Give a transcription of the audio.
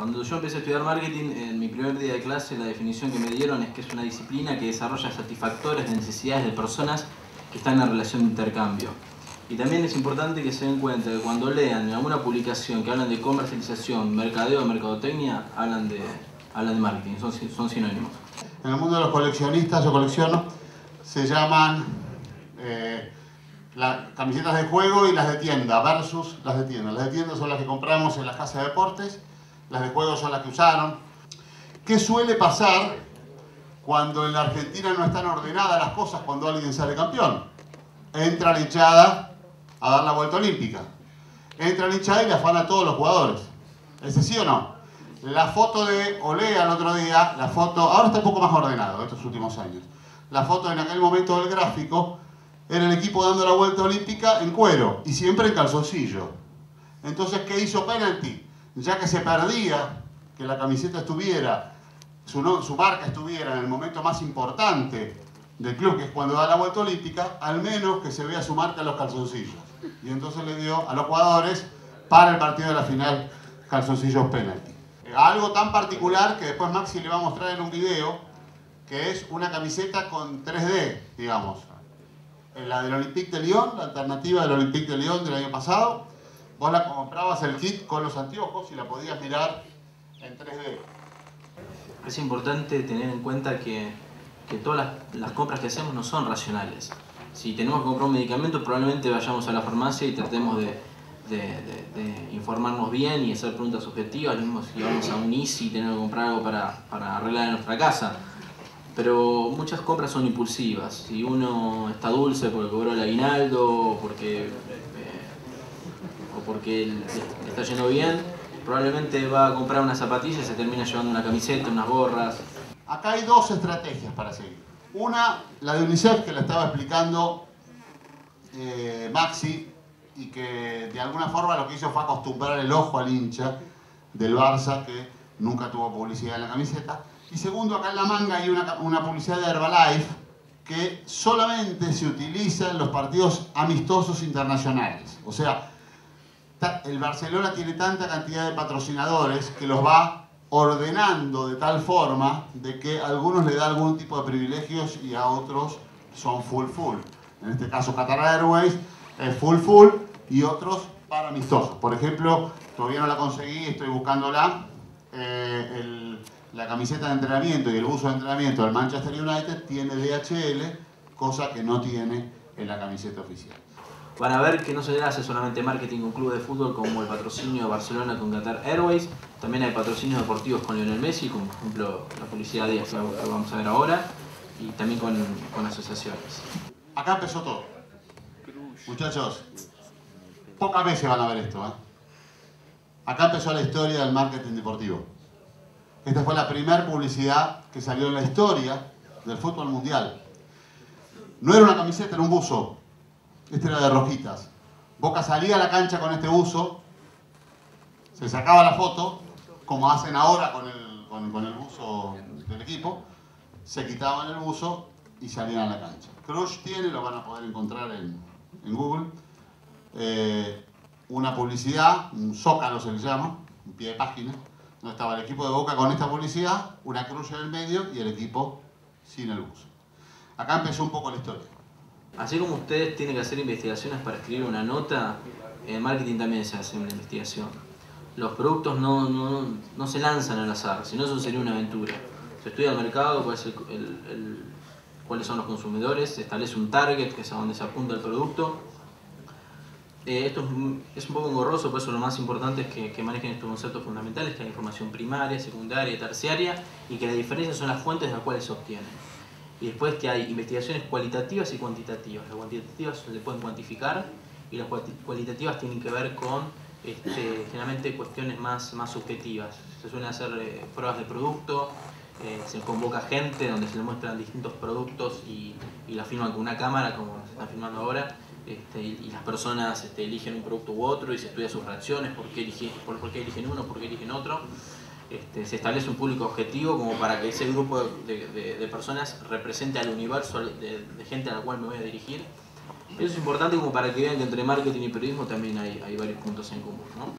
Cuando yo empecé a estudiar marketing, en mi primer día de clase la definición que me dieron es que es una disciplina que desarrolla satisfactores de necesidades de personas que están en relación de intercambio. Y también es importante que se den cuenta que cuando lean alguna publicación que hablan de comercialización, mercadeo, mercadotecnia, hablan de, hablan de marketing, son, son sinónimos. En el mundo de los coleccionistas, yo colecciono, se llaman eh, las camisetas de juego y las de tienda versus las de tienda. Las de tienda son las que compramos en las casas de deportes, las de juego son las que usaron. ¿Qué suele pasar cuando en la Argentina no están ordenadas las cosas cuando alguien sale campeón? Entra la hinchada a dar la vuelta olímpica. Entra la hinchada y le afana a todos los jugadores. ¿Ese sí o no? La foto de Olea el otro día, la foto, ahora está un poco más ordenado estos últimos años. La foto en aquel momento del gráfico era el equipo dando la vuelta olímpica en cuero y siempre en calzoncillo. Entonces, ¿qué hizo Penalty? Ya que se perdía que la camiseta estuviera, su, su marca estuviera en el momento más importante del club, que es cuando da la vuelta olímpica, al menos que se vea su marca en los calzoncillos. Y entonces le dio a los jugadores para el partido de la final calzoncillos penalti. Algo tan particular que después Maxi le va a mostrar en un video, que es una camiseta con 3D, digamos. La del Olympique de Lyon, la alternativa del Olympique de Lyon del año pasado. Vos la comprabas el kit con los anteojos y la podías mirar en 3D. Es importante tener en cuenta que, que todas las, las compras que hacemos no son racionales. Si tenemos que comprar un medicamento, probablemente vayamos a la farmacia y tratemos de, de, de, informarnos bien y hacer preguntas objetivas, lo mismo si vamos a un ICI y tenemos que comprar algo para, para arreglar nuestra casa. Pero muchas compras son impulsivas. Si uno está dulce porque cobró el aguinaldo porque, porque le está yendo bien, probablemente va a comprar una zapatilla y se termina llevando una camiseta, unas gorras. Acá hay dos estrategias para seguir. Una, la de UNICEF, que la estaba explicando eh, Maxi, y que de alguna forma lo que hizo fue acostumbrar el ojo al hincha del Barça, que nunca tuvo publicidad en la camiseta. Y segundo, acá en la manga hay una, una publicidad de Herbalife que solamente se utiliza en los partidos amistosos internacionales. O sea, el Barcelona tiene tanta cantidad de patrocinadores que los va ordenando de tal forma de que a algunos le da algún tipo de privilegios y a otros son full full. En este caso Qatar Airways es full full y otros para amistosos. Por ejemplo, todavía no la conseguí, estoy buscándola. Eh, la camiseta de entrenamiento y el uso de entrenamiento del Manchester United tiene DHL, cosa que no tiene en la camiseta oficial. Van a ver que no se hace solamente marketing con clubes de fútbol como el patrocinio de Barcelona con Qatar Airways, también hay patrocinios deportivos con Lionel Messi, como por ejemplo la publicidad de que vamos a ver ahora, y también con, con asociaciones. Acá empezó todo. Muchachos, pocas veces van a ver esto. ¿eh? Acá empezó la historia del marketing deportivo. Esta fue la primera publicidad que salió en la historia del fútbol mundial. No era una camiseta, era un buzo. Este era de rojitas. Boca salía a la cancha con este buzo, se sacaba la foto, como hacen ahora con el, buzo del equipo, se quitaban el buzo y salían a la cancha. Crush tiene, lo van a poder encontrar en, en Google, eh, una publicidad, un zócalo se le llama, un pie de página, donde estaba el equipo de Boca con esta publicidad, una cruz en el medio y el equipo sin el buzo. Acá empezó un poco la historia. Así como ustedes tienen que hacer investigaciones para escribir una nota, en marketing también se hace una investigación. Los productos no, no, no se lanzan al azar, sino eso sería una aventura. Se estudia el mercado, cuál es el, el, el, cuáles son los consumidores, se establece un target, que es a donde se apunta el producto. Eh, esto es, es, un poco engorroso, por eso lo más importante es que, que, manejen estos conceptos fundamentales, que hay información primaria, secundaria, terciaria, y que la diferencia son las fuentes de las cuales se obtienen. Y después que hay investigaciones cualitativas y cuantitativas. Las cuantitativas se pueden cuantificar y las cualitativas tienen que ver con este, generalmente cuestiones más, más subjetivas. Se suelen hacer eh, pruebas de producto, eh, se convoca gente donde se le muestran distintos productos y, y la filman con una cámara como se está filmando ahora este, y, las personas este, eligen un producto u otro y se estudia sus reacciones, por qué, eligen, por qué eligen uno, por qué eligen otro. Este, se establece un público objetivo como para que ese grupo de, personas represente al universo de, de, gente a la cual me voy a dirigir. Eso es importante como para que vean que entre marketing y periodismo también hay, hay varios puntos en común. ¿no?